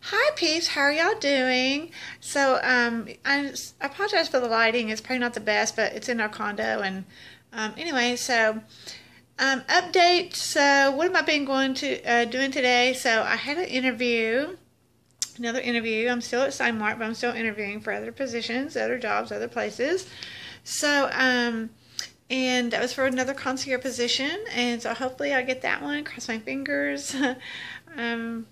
Hi, peeps. How are y'all doing? So, um, I, apologize for the lighting. It's probably not the best, but it's in our condo. And um, anyway, so um, update. So, what have I been going to uh, doing today? So, I had an interview, another interview. I'm still at Signmark, but I'm still interviewing for other positions, other jobs, other places. So, um, and that was for another concierge position. And so, hopefully, I'll get that one. Cross my fingers. um,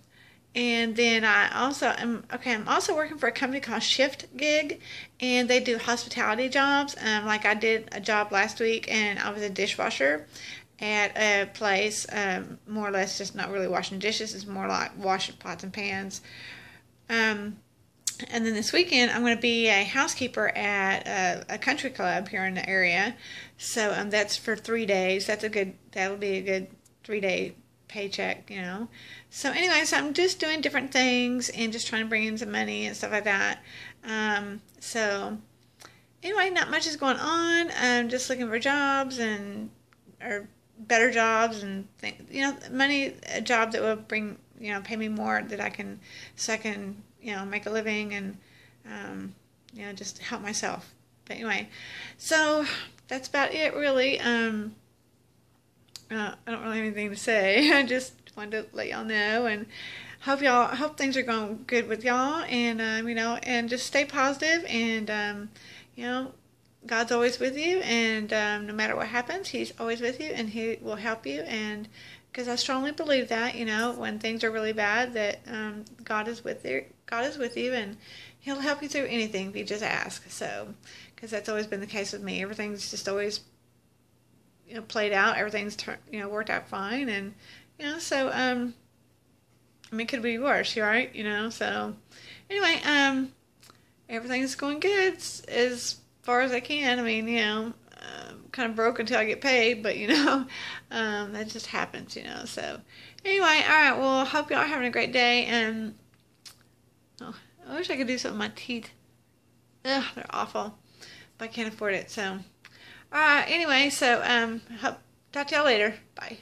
and then I also am okay. I'm also working for a company called Shiftgig, and they do hospitality jobs. Um, like I did a job last week, and I was a dishwasher at a place. Um, more or less, just not really washing dishes. It's more like washing pots and pans. Um, and then this weekend, I'm going to be a housekeeper at a, a country club here in the area. So um, that's for three days. That's a good. That'll be a good three day paycheck, you know. So anyway, so I'm just doing different things and just trying to bring in some money and stuff like that. Um, so anyway, not much is going on. I'm just looking for jobs and or better jobs and things, you know, money a job that will bring you know pay me more that I can so I can you know make a living and um, you know just help myself. But anyway, so that's about it really. Um, uh, I don't really have anything to say. I just wanted to let y'all know and hope y'all hope things are going good with y'all and um, you know and just stay positive and um, you know God's always with you and um, no matter what happens he's always with you and he will help you and because I strongly believe that you know when things are really bad that um, God is with you God is with you and he'll help you through anything if you just ask so because that's always been the case with me everything's just always you know played out everything's you know worked out fine and you know so um i mean could be worse right you know so anyway um everything's going good as far as i can. I mean you know um, kind of broke until i get paid but you know um that just happens you know so anyway all right well hope y'all are having a great day and oh, i wish i could do something with my teeth. Ugh, they're awful but i can't afford it so right anyway so um hope talk to y'all later. Bye